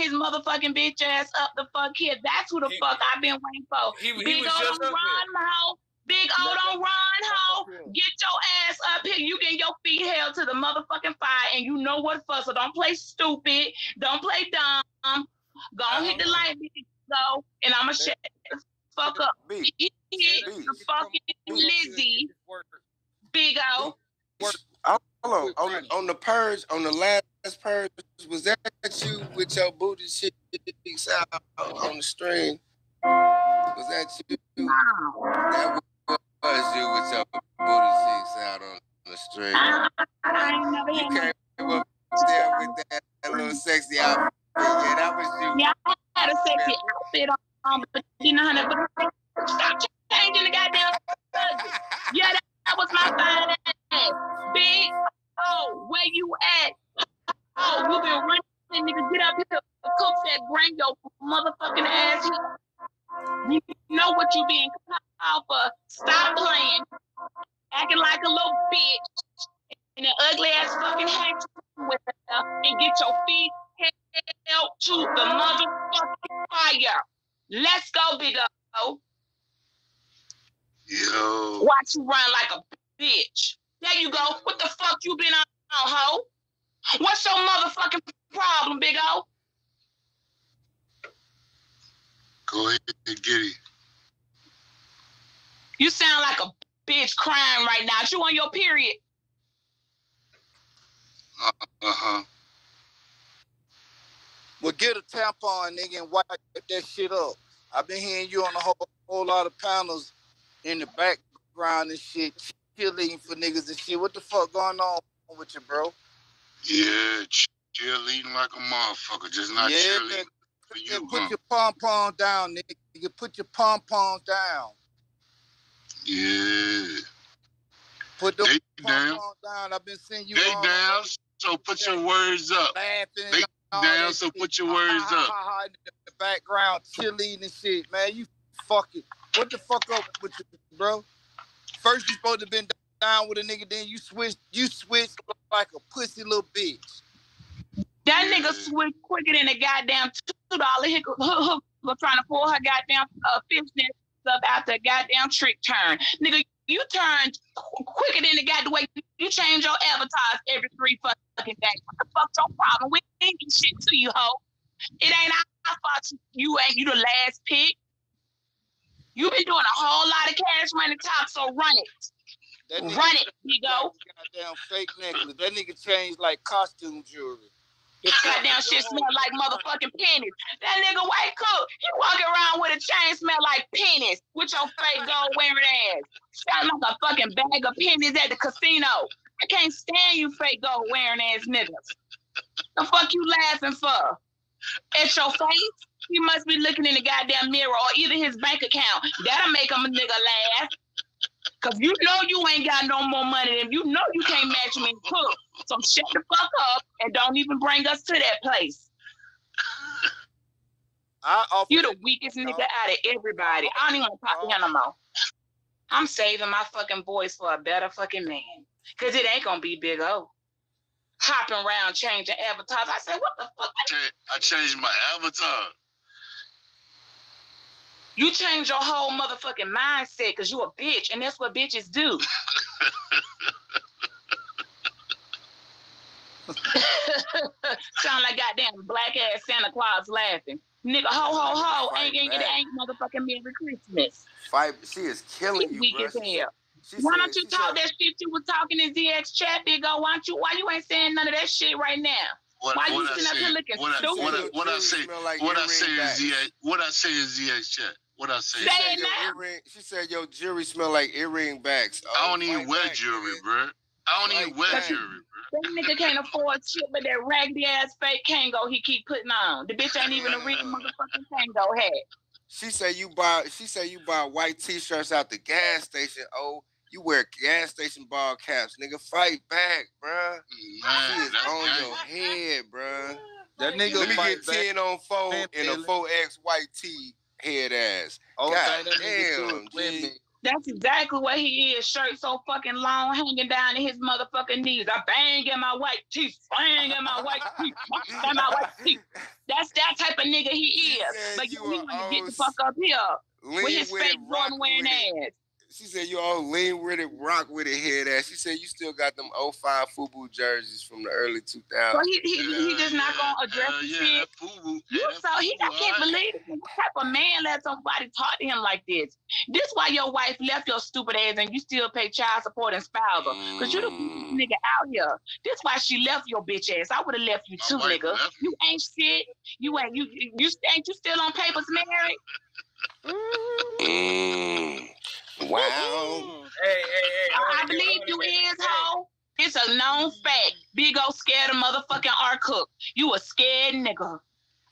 bring his motherfucking bitch ass up the fuck here. That's who the He- fuck I've been waiting for. He, he Big was O just don't up ho. Big O Let don't them- run, ho. Get your ass up here. You get your feet held to the motherfucking fire, and you know what for. So don't play stupid. Don't play dumb. Go on, hit the light, big go, and I'ma shut the fuck up. B. Hit the fucking Lizzie, Big O. Hold on, on on the purge, on the last purge, was that you with your booty cheeks out on the string? Was that you? That was you with your booty cheeks out on the string. I, never You came up there with that, that little sexy outfit. Yeah, that was you. Yeah, I had a sexy outfit on, but you know how to You know what you being called for. Stop playing. Acting like a little bitch. And an ugly ass fucking hat with her and get your feet held to the motherfucking fire. Let's go, Big O. Yo, Watch you run like a bitch. There you go. What the fuck you been on, ho? What's your motherfucking problem, Big O? Go ahead and get it. You sound like a bitch crying right now. You on your period? Uh huh. Well, get a tampon, nigga, and wipe that shit up. I've been hearing you on a whole, whole lot of panels in the background and shit, cheerleading for niggas and shit. What the fuck going on with you, bro? Yeah, ch- cheerleading like a motherfucker, just not Yeah, cheerleading for you, put huh? your pom pom down, nigga. You put your pom poms down. Yeah, Put the they pom down, down. I've been seeing you they on down. So put your words up. laughing. They down, so shit. put your words ha, ha, up. ha, ha, the background, cheerleading and shit, man. You fucking what the fuck up with you, bro? First you supposed to been down with a nigga, then you switch, you switch like a pussy little bitch. That Yeah. nigga switch quicker than a goddamn two dollar hiccup hook for trying to pull her goddamn uh, fishnet up after a goddamn trick turn. Nigga, you turned quicker than the goddamn way you change your avatars every three fucking days. What the fuck's your problem? We ain't do shit to you, hoe. It ain't our fault. You ain't you the last pick. You been doing a whole lot of cash money talk, so run it. That Run it, Nigo. Goddamn fake necklace. That nigga changed like costume jewelry. Goddamn shit smell like motherfucking pennies. That nigga white cook, he walking around with a chain smell like pennies with your fake gold wearing ass. Sound like a fucking bag of pennies at the casino. I can't stand you fake gold wearing ass niggas. The fuck you laughing for? At your face? He must be looking in the goddamn mirror or either his bank account. That'll make him a nigga laugh. Cause you know you ain't got no more money than you know you can't match me in cook. So shut the fuck up and don't even bring us to that place. I offer You the weakest nigga out of everybody. I don't even want to talk to him no more. I'm saving my fucking voice for a better fucking man. Cause it ain't gonna be Big O. Hopping around changing avatars. I said, what the fuck? I changed my avatar. You change your whole motherfucking mindset because you a bitch, and that's what bitches do. Sound like goddamn black ass Santa Claus laughing. Nigga, ho ho ho, ain't ain't, ain't, ain't motherfucking Merry Christmas. Fight. She is killing You you, weak bro. as hell. She Why said- don't you talk said- that shit you was talking in ZX chat, big O? Why don't you why you ain't saying none of that shit right now? What, Why you what I sitting up here looking What I, stupid? what I, Your what I say? like What I earring say in backs. ZX? What I say in ZX chat? What I say? She Say said it your earring. She said your jewelry smell like earring backs. I Oh, don't even fight wear back, jewelry, nigga. bro. I don't even Fight wear back. jewelry, bro. That nigga can't afford shit but that raggedy ass fake Kango he keep putting on. The bitch ain't even a real motherfucking Kango hat. She said you buy. She said you buy white t-shirts out the gas station. Oh, you wear gas station ball caps, nigga. Fight back, bruh. She is on that, your head, bruh. That nigga Let me get back. ten on four Man, and a four X white tee head ass. Only God thing that nigga do damn, is win G. me. That's exactly what he is. Shirt so fucking long, hanging down to his motherfucking knees. I bang in my white teeth, bang in my white teeth, bang in my white teeth. That's that type of nigga he is. said But you you, wanna get the fuck up here with his with fake it, rock wearing with it. ass. She said you all lean with it, rock with it, head ass. She said you still got them 05 FUBU jerseys from the early 2000s. So he he, he just not gonna address uh, the yeah, shit. FUBU. You yeah, that so he I can't believe it. What type of man let somebody talk to him like this? This why your wife left your stupid ass and you still pay child support and spousal. Cause you the Mm. nigga out here. This why she left your bitch ass. I would have left you My too, nigga. left. You ain't shit. You ain't you you you ain't you still on papers married? Mm. Wow. Hey, hey, hey. I, I believe you is, hoe. It's a known fact. Big old scared of motherfucking R Cook. You a scared nigga.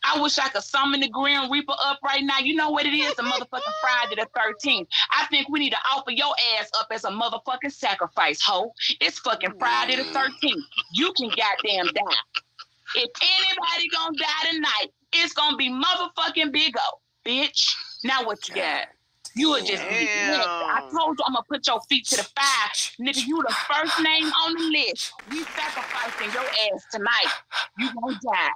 I wish I could summon the Grim Reaper up right now. You know what it is? A motherfucking Friday the 13th. I think we need to offer your ass up as a motherfucking sacrifice, hoe. It's fucking Friday the 13th. You can goddamn die. If anybody gonna die tonight, it's gonna be motherfucking Big O, bitch. Now what you got? You would oh, just be Damn. next. I told you I'm gonna put your feet to the fire. Nigga, you the first name on the list. We sacrificing your ass tonight. You gonna die.